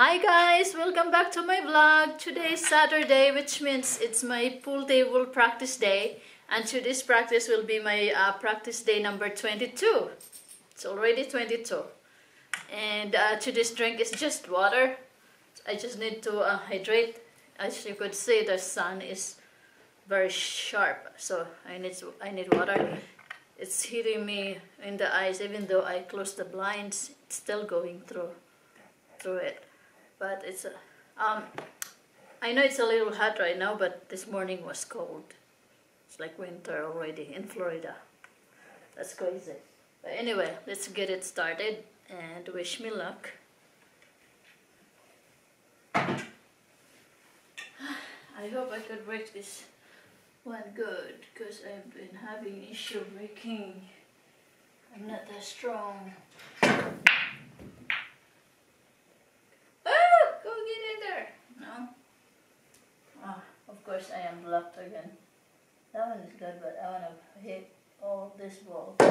Hi guys, welcome back to my vlog. Today is Saturday, which means it's my pool table practice day. And today's practice will be my uh, practice day number 22. It's already 22. And uh, today's drink is just water. I just need to uh, hydrate. As you could see, the sun is very sharp. So I need, I need water. It's hitting me in the eyes, even though I closed the blinds, it's still going through through it but it's a, um, I know it's a little hot right now, but this morning was cold. It's like winter already in Florida. That's crazy. But anyway, let's get it started and wish me luck. I hope I could break this one good because I've been having issue breaking. I'm not that strong. Course I am blocked again. That one is good, but I want to hit all this ball. So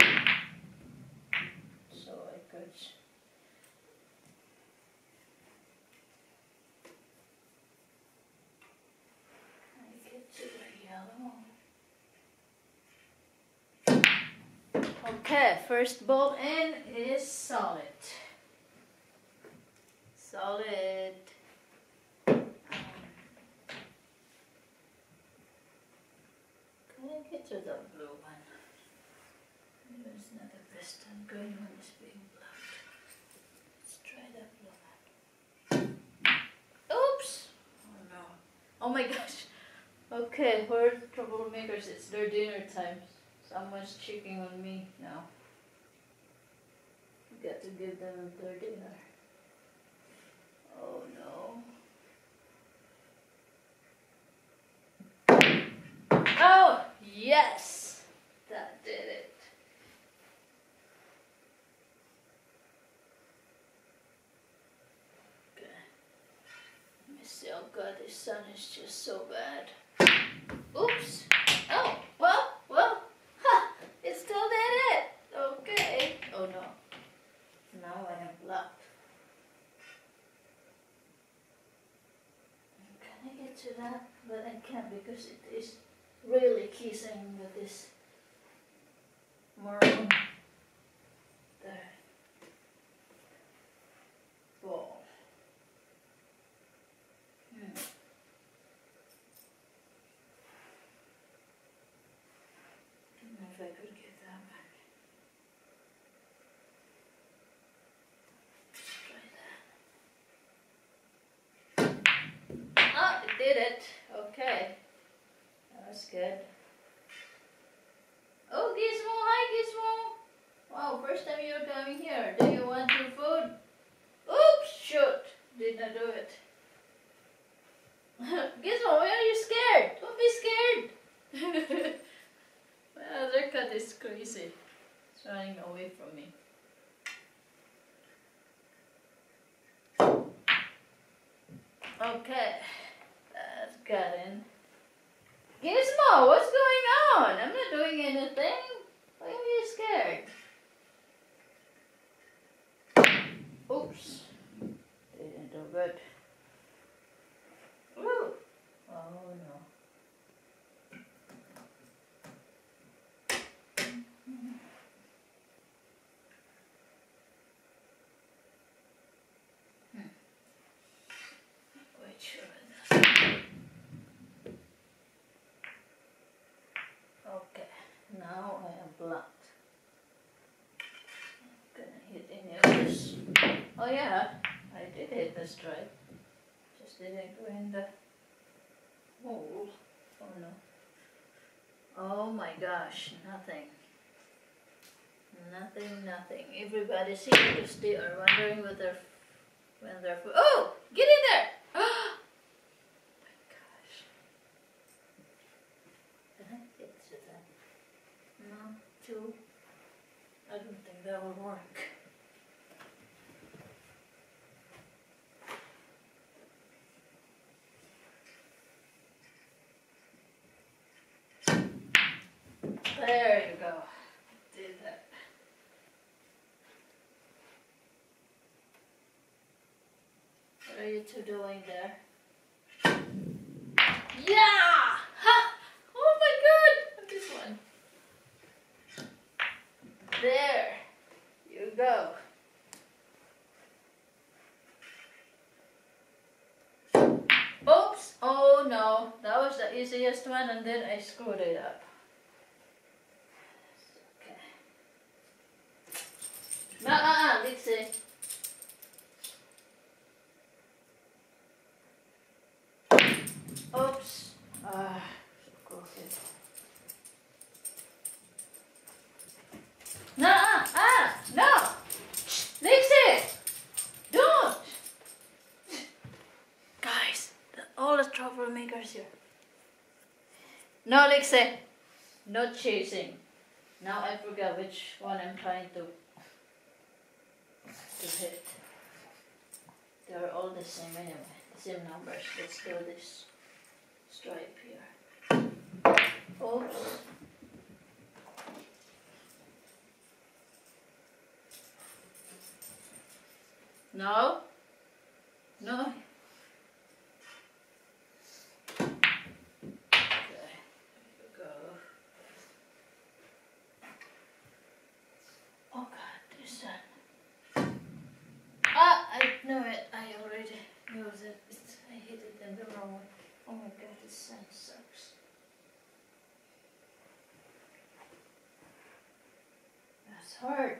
I could... Get to the. Okay, first ball in is solid. Solid. To the blue one. Maybe it's not the best one. Green one is being blocked. Let's try that blue one. Oops! Oh no. Oh my gosh. Okay, we're troublemakers. It's their dinner time. Someone's checking on me now. Got to give them their dinner. Oh no. Yes, that did it. Okay. Let me see. Oh God, this sun is just so bad. Oops. Oh, well, well, ha, it still did it. Okay. Oh no. Now I am blocked. Can I get to that? But I can't because it is this maroon the ball. Hmm. If I could get that back. Try that. Oh, it did it. Okay. That's good. Oh, Gizmo, hi First time you're coming here. Do you want your food? Oops, shoot. Did not do it. Gizmo, why are you scared? Don't be scared. My other cat is crazy. It's running away from me. Okay, that's got in. Gizmo, what's going on? I'm not doing anything. Why are you scared? Oops. Didn't do good. Ooh. Oh no. blocked. Gonna hit any of this. Oh yeah, I did hit the stripe. Just didn't go in the hole. Oh no. Oh my gosh, nothing. Nothing, nothing. Everybody seems to they are wondering what their when their food. Oh, get in there! Oh my gosh. Too. I don't think that will work. There you go. Did that. What are you two doing there? Yeah! Ha! Oh my god! This one. There. You go. Oops! Oh no, that was the easiest one and then I screwed it up. Okay. Uh, let's see. Oops. Ah, so crooked. No, ah, ah, no! Lexi! Don't! Guys, the, all the troublemakers here. No, Lexi. No chasing. Now I forgot which one I'm trying to to hit. They're all the same anyway, the same numbers. Let's do this stripe here. Oops. No? Okay, there you go. Oh god, this one. Ah, I knew it. I already knew that it's, I hit it in the wrong way. Oh my god, this sun sucks. That's hard.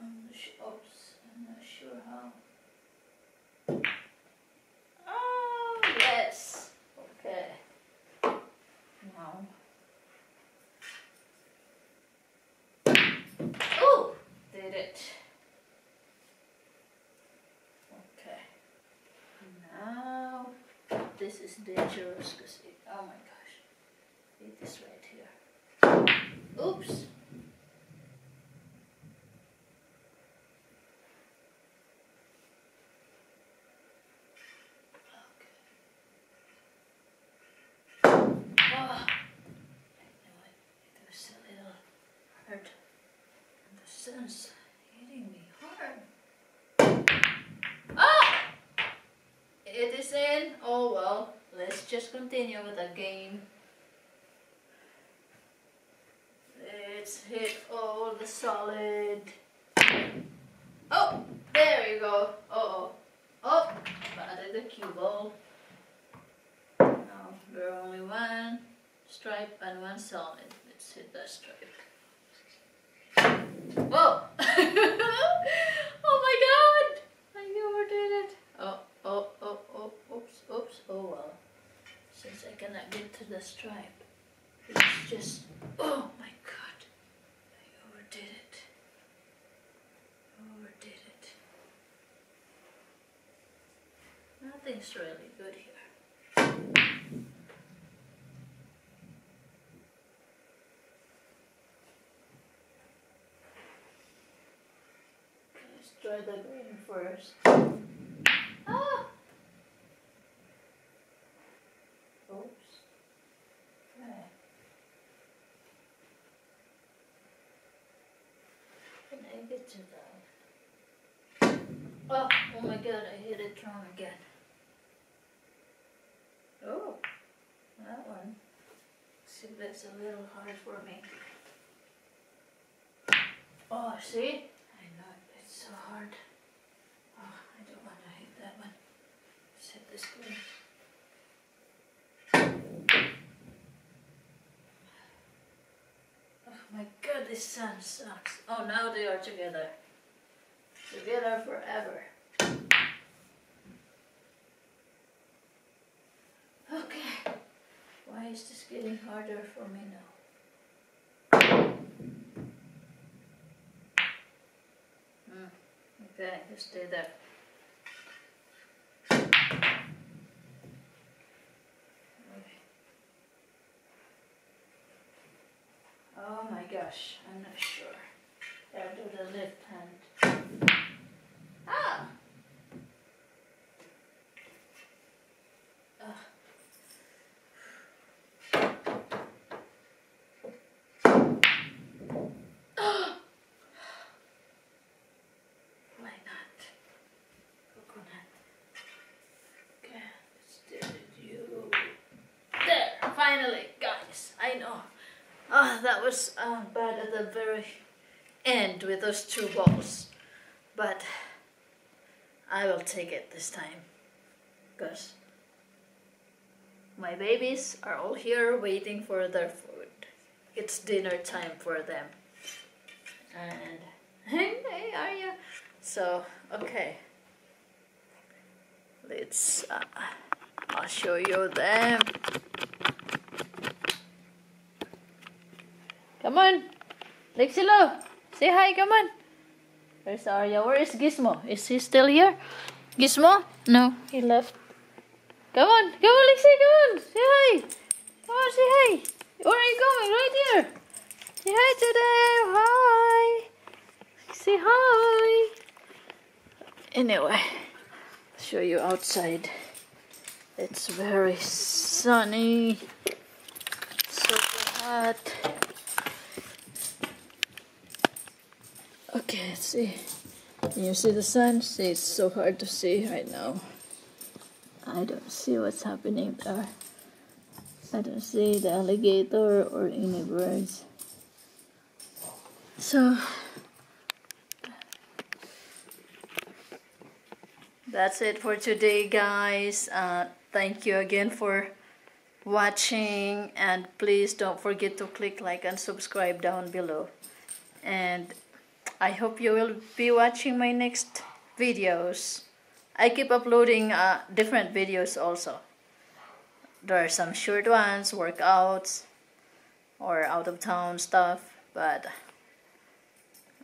I'm. Oops, I'm not sure how. Oh yes. Okay. Now. Oh, did it. Okay. Now this is dangerous because. Oh my gosh. It is right here. Oops. Okay. Oh, I knew it. It was a little hard. And the sun's hitting me hard. Ah! It is in. Oh well. Let's just continue with the game. Let's hit all the solid. Oh, there you go. Uh oh. Oh, batted the cue ball. Now there are only one stripe and one solid. Let's hit that stripe. Whoa! oh my god! I overdid it. Oh, oh, oh, oh, oops, oops, oh well. Since I cannot get to the stripe, it's just, oh my god. I overdid it. Overdid it. Nothing's really good here. Let's try the green first. Ah! Oops. Okay. Oh, oh my god, I hit it wrong again. Oh, that one. See, that's a little hard for me. Oh, see? I know it's so hard. Oh, I don't want to hit that one. Hit this one. Oh my this sun sucks. Oh, now they are together. Together forever. Okay. Why is this getting harder for me now? Hmm. Okay, just stay there. Okay. I'm not sure. I'll do the left hand. Ah! Ugh. Why not? Coconut. Was uh, bad at the very end with those two balls. But I will take it this time. Because my babies are all here waiting for their food. It's dinner time for them. And hey, Arya. So, okay. Let's, uh, I'll show you them. Come on. Lexilo, say hi, come on. Where's Arya? Where is Gizmo? Is he still here? Gizmo? No, he left. Come on, come on, Lexi, come on. Say hi. Come on, say hi. Where are you going? Right here. Say hi to them. Hi. Say hi. Anyway, show you outside. It's very sunny. So hot. Okay, let's see. Can you see the sun? See, it's so hard to see right now. I don't see what's happening there. I don't see the alligator or any birds. So that's it for today guys. Uh, thank you again for watching and please don't forget to click like and subscribe down below. And I hope you will be watching my next videos. I keep uploading uh, different videos also. There are some short ones, workouts, or out of town stuff, but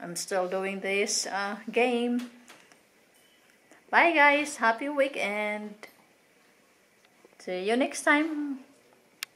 I'm still doing this uh, game. Bye guys, happy weekend. See you next time.